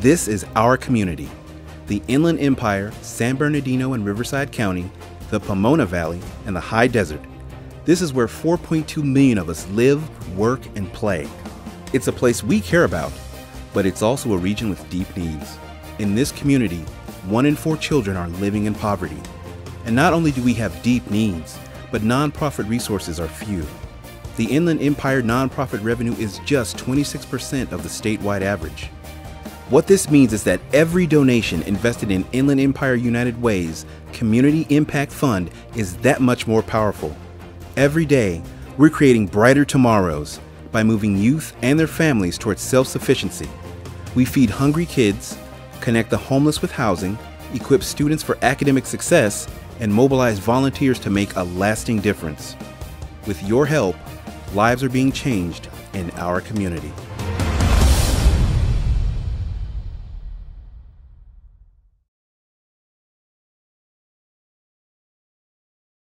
This is our community. The Inland Empire, San Bernardino and Riverside County, the Pomona Valley, and the High Desert. This is where 4.2 million of us live, work, and play. It's a place we care about, but it's also a region with deep needs. In this community, one in four children are living in poverty. And not only do we have deep needs, but nonprofit resources are few. The Inland Empire nonprofit revenue is just 26% of the statewide average. What this means is that every donation invested in Inland Empire United Way's Community Impact Fund is that much more powerful. Every day, we're creating brighter tomorrows by moving youth and their families towards self sufficiency. We feed hungry kids, connect the homeless with housing, equip students for academic success, and mobilize volunteers to make a lasting difference. With your help, lives are being changed in our community.